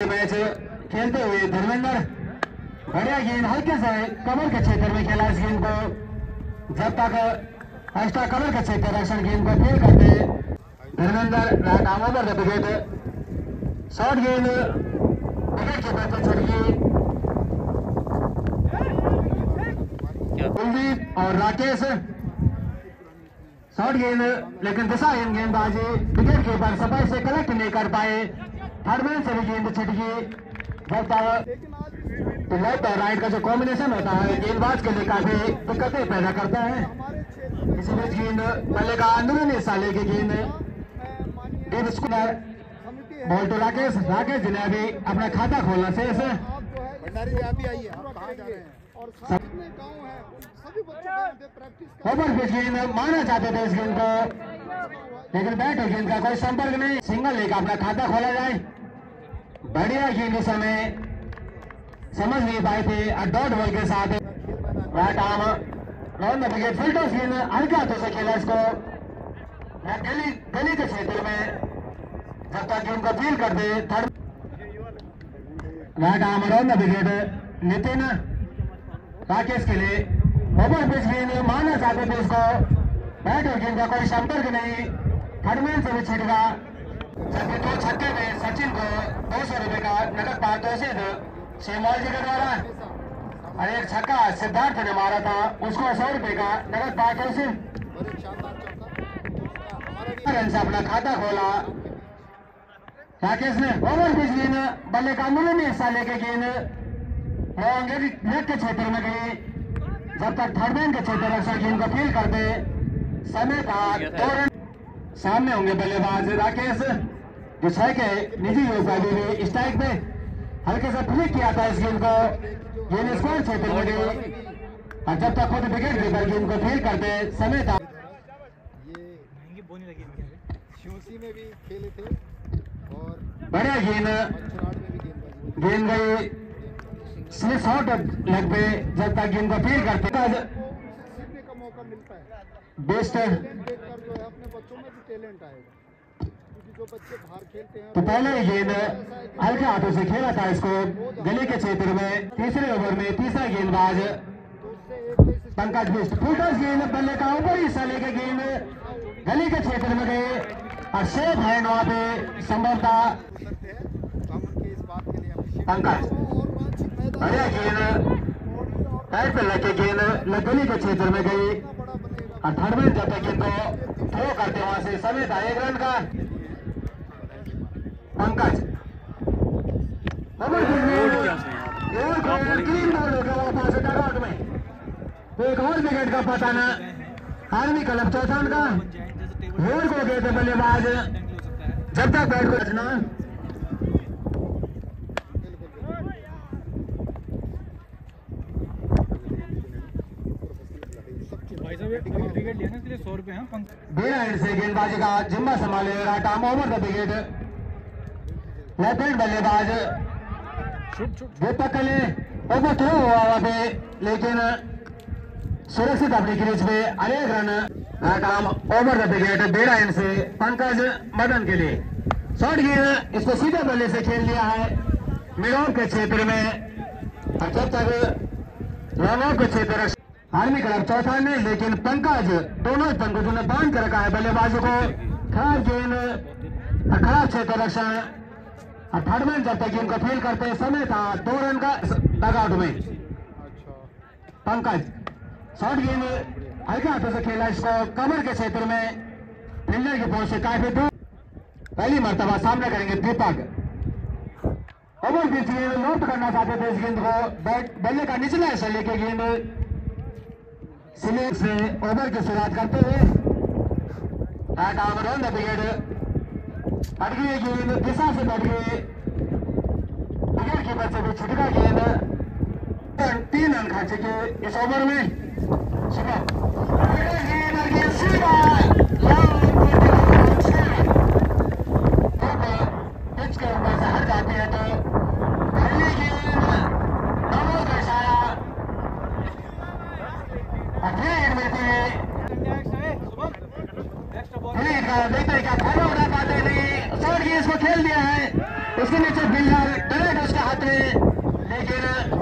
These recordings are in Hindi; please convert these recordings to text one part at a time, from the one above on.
मैच खेलते हुए धर्मेंद्र बढ़िया गेंद, हल्के से कमर के क्षेत्र में खेला इस गेंद को। जब तक एक्स्ट्रा कमर के क्षेत्र रक्षण गेंद को फेल करते Dharmendra over the wicket. Short गेंद, विकेट के पर चढ़ कुलदीप और राकेश। शॉर्ट गेंद, लेकिन दिशाहीन गेंदबाजी। विकेट कीपर सफ़ाई से कलेक्ट नहीं कर पाए। मैन से भी गेंद छिट गई जब तक तो लेफ़्ट और राइट का जो कॉम्बिनेशन होता है गेंदबाज के लिए काफ़ी दिक्कतें पैदा करता है। इसी बीच गेंद पहले का अंदरूनी हिस्सा लेके गेंद। Deep square ball to Rakesh. Rakesh ji ने अभी अपना खाता खोलना शेष भंडारी जी आप आइए आप कहाँ जा रहे और साथ में गाँव उन सभी बच्चों को यहाँ पे प्रैक्टिस कर ओवर पिच गेंद मारना चाहते थे इस गेंद को। लेकिन बैट और गेंद का कोई संपर्क नहीं। सिंगल लेकर अपना खाता खोला जाए। बढ़िया इस समय। समझ नहीं पाए थे। डॉट बॉल के साथ। आर्म राउंड विकेट हल्के हाथों से खेला इसको। गली गली के क्षेत्र में जब तक को फील कर दे, third bat arm round wicket Nitin Rakesh के लिए ओवर पिच गेंद मारना चाहते थे इसको। बैट गेंद का कोई संपर्क नहीं। थर्डमैन से भी छिटका। जबकि दो छक्के में सचिन को दो सौ रुपए का नकद पारितोषिक शेमौल जी के द्वारा। और एक छक्का सिद्धार्थ ने मारा था, उसको सौ रुपए का नकद पारितोषिक। रन से अपना खाता खोला। राकेश ने ओवर पिच गेंद बल्ले का अंदरूनी हिस्सा लेके गेंद लॉन्ग लेग के क्षेत्र में गई। जब तक थर्डमैन के क्षेत्र रक्षक गेंद को फील करते, समय का दो रन सामने होंगे बल्लेबाज राकेश जो छह के निजी योगदानी हुई स्ट्राइक में। हल्के से फ्लिक किया था इस गेंद को। गेंद स्कोर क्षेत्र में गई और जब तक खुद विकेट कीपर गेंद को फील करते समय था। में भी खेले थे और बढ़िया गेंद। चराड़ में भी गेंदबाजी गेंद गई। स्लिप शॉट लेग पे जब तक गेंद को फील करते। है बेस्ट देखकर जो है। अपने बच्चों में भी टैलेंट आएगा जो बच्चे बाहर खेलते हैं तो पहले ही गेंद हल्के हाथों से खेला था इसको, गली के क्षेत्र में, तीसरे ओवर में तीसरा गेंदबाज, पंकज बिस्ट फुटर्स गेंद, बल्ले का ऊपर हिस्सा लेके गेंद, गली के क्षेत्र में गए। और सेफ़ हैंड वहाँ पे संभवतः हैं पंकज। हैं। बढ़िया गेंद। पैर पे लग गेंद गली के क्षेत्र में गई। जब तक इनको थ्रो करते वहाँ से समय था एक रन का पंकज एक और विकेट का पता न आर्मी क्लब चौथान का। होर को गए थे बल्लेबाज। जब तक बैट को रचना अभी विकेट लिया ना इसके लिए सौ रुपए हैं बिना एंड से गेंदबाजी का जिम्मा संभाले right arm over the wicket left बल्लेबाज। वो पकड़े ओवर थ्रो हुआ वहाँ पे लेकिन सुरक्षित अपनी क्रीज पे अनेक run. Arm over the wicket बेड़ा एंड से पंकज मदन के लिए। शॉर्ट गेंद इसको सीधे बल्ले से खेल लिया है। ऑफ़ के क्षेत्र में और जब तक रन ऑफ़ के क्षेत्र आर्मी क्लब चौथा में, लेकिन पंकज, दोनों पंकजों ने बाँध कर रखा है बल्लेबाजों को। खराब गेंद खराब क्षेत्र रक्षण। मैन जब तक गेंद को फील करते समय था दो रन का डगआउट में। पंकज शॉर्ट गेंद, हल्के हाथों से खेला इसको कमर के क्षेत्र में। फील्डर की पहुँच से काफ़ी दूर। पहली मरतबा सामना करेंगे दीपक। ओवर पिच गेंद करना चाहते थे इस गेंद को। बल्ले का निचला हिस्सा लेके गेंद स्लिप से ओवर की शुरुआत करते हुए bat arm round the wicket हट गई ये गेंद, दिशा से बढ़ गई। विकेट कीपर से भी छिटका गेंद। तीन रन खा चुके इस ओवर में। शुभम गेंद और गेंद सीधा लाइन पर छह। जब पिच के ऊपर से हट जाती है तो पाते नहीं सर ये इसको खेल दिया है। उसके नीचे बिल्डर डायरेक्ट उसके हाथ में, लेकिन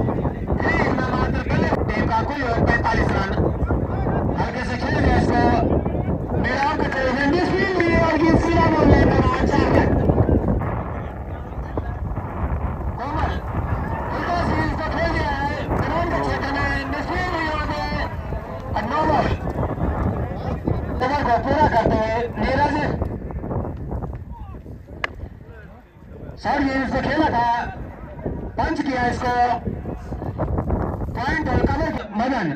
शॉर्ट गेंद से खेला था। पंच किया इसको। पॉइंट और कवर मदन।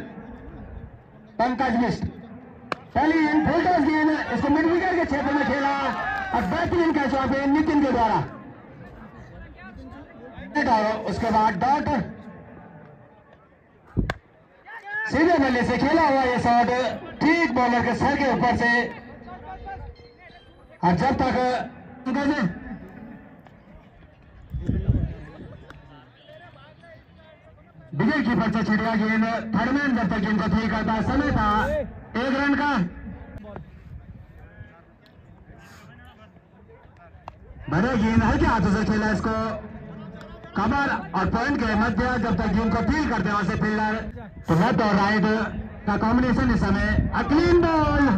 पंकज मिश्र। पहली गेंद फुल टॉस गेंद इसको मिड विकेट के क्षेत्र में खेला। और बेहतरीन कैच वहाँ पे नितिन के द्वारा। और उसके बाद डॉट सीधे बल्ले से खेला हुआ ये शॉट ठीक बॉलर के सर के ऊपर से। और जब तक कीपर से छिड़िया गेंद थर्डमैन जब तक गेंद को ठीक करता समय था एक रन का। बड़े गेंद हल्के हाथों से खेला इसको, कमर और पॉइंट के मध्य जब तक गेंद को फील करते वहाँ से फील्डर तो लेफ़्ट और राइट का कॉम्बिनेशन इस समय अक्लीन बॉल।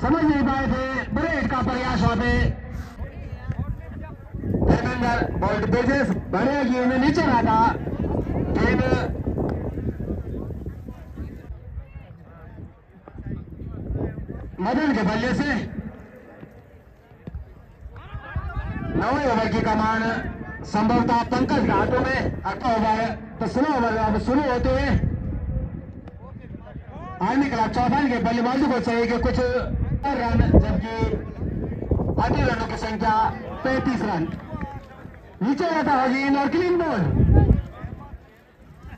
समझ नहीं पाए थे बड़े हिट का प्रयास धर्मेंद्र बॉल बेजेस बढ़िया गेंद नीचे रहा था। मदन के बल्ले से। नवे ओवर की कमान। संभवतः पंकज के हाथों में अगला ओवर। तो सुनो ओवर अब शुरू होते हुए आर्मी क्लब चौथान के बल्लेबाजों को चाहिए कि कुछ रन, जबकि आधे रनों की संख्या पैंतीस रन। नीचे रहता है गेंद और क्लीन बॉल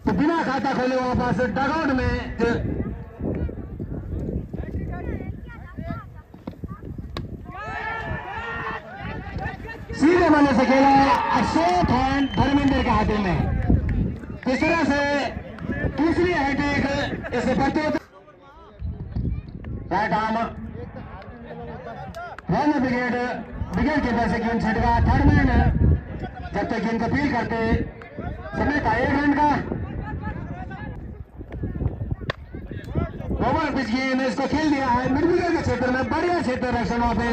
तो बिना खाता खोले वापस डगआउट में सीधे बल्ले से खेला अशोक हैंड धर्मेंद्र के हाथों में। इस तरह से दूसरी हैट्रिक इसे बढ़ते right arm one wicket wicket keeper से गेंद छिटका थर्ड मैन जब तक गेंद को फील करते, समय था एक रन का। ओवर पिच गेंद इसको खेल दिया है। मिड के क्षेत्र में बढ़िया क्षेत्र रक्षण पे।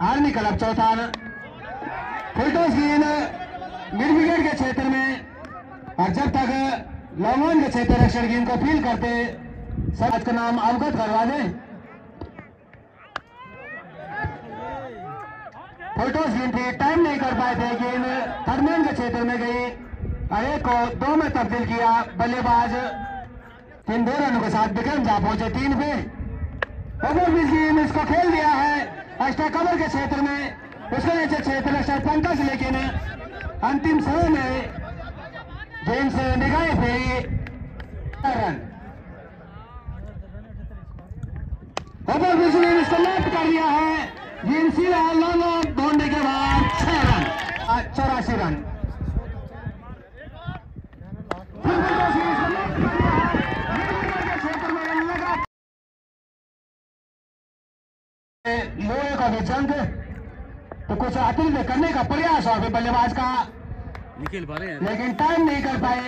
आर्मी क्लब चौथा फुलटॉस गेंद विकेट के क्षेत्र में। और जब तक लॉन्ग के क्षेत्र रक्षण गेंद को फील करते सब का नाम अवगत करवा दें। फुलटॉस गेंद थी टाइम नहीं कर पाए थे, गेंद थर्डमैन के क्षेत्र में गई। और एक को दो में तब्दील किया बल्लेबाज। तीन दो रनों के साथ विक्रम जा पहुँचे तीन पे ओवर बीस गेंद इसको खेल दिया है। एक्स्ट्रा कवर के क्षेत्र में उसके नीचे क्षेत्र एक्स्ट्रा पंकज, लेकिन अंतिम समय में गेंद से निगाहें फेरी। रन। ओवर बीस गेंद इसको लेफ़्ट कर दिया है। गेंद सीधा लॉन्ग ऑफ़ ढूँढने के बाद छह रन। चौरासी रन फिर विकेट से इसको लेफ़्ट कर दिया है मिडविकेट के क्षेत्र में लगा का तो कुछ अतिरिक्त करने का प्रयास फिर बल्लेबाज का। निखिल हैं। लेकिन टाइम नहीं कर पाए।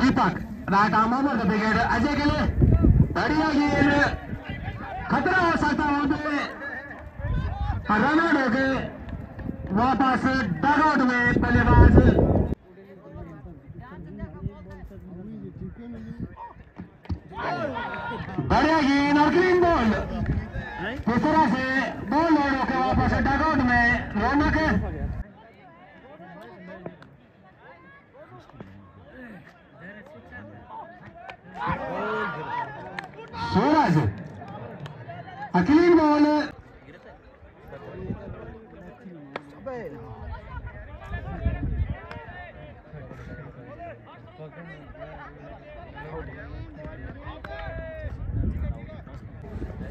Deepak right arm over wicket Ajay के लिए। बढ़िया गेंद खतरा हो सकता वहाँ पे रन आउट हो गए वापस डगआउट में बल्लेबाज। बढ़िया गेंद और क्लीन बॉल इस तरह से दो लोगों के वापस डगआउट में रौनक सूरज अकेले ball Thank you.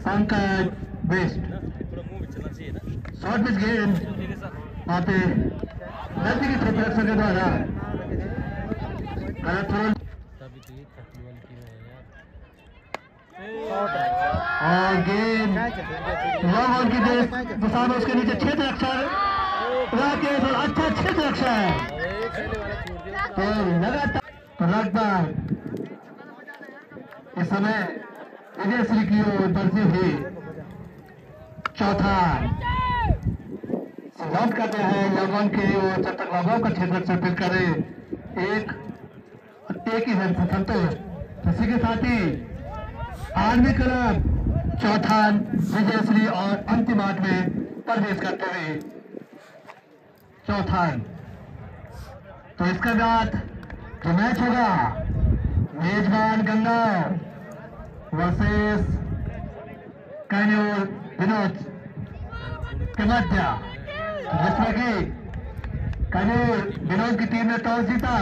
Pankaj best short pitch गेंद पे गलती की क्षेत्र के द्वारा गलत और गेंद लॉन्ग ऑन की दिशा में उसके नीचे क्षेत्र अक्षर राकेश और अच्छा क्षेत्र अक्षर है तो लगातार लगातार इस समय विजय श्री की ओर बढ़ती हुई चौथा लॉन्च करते हैं लगन के ओर। जब तक लगों का क्षेत्र अक्षर फिर करे, एक एक ही है संतोष इसी के साथ ही आर्मी क्लब चौथान विजयश्री और अंतिम आठ में प्रवेश करते हुए चौथान तो इसके बाद जो मैच होगा, मेजबान गंगा वर्सेस कैन्यूर विनोद के जिसमें कि कनूर विनोद की टीम ने टॉस जीता।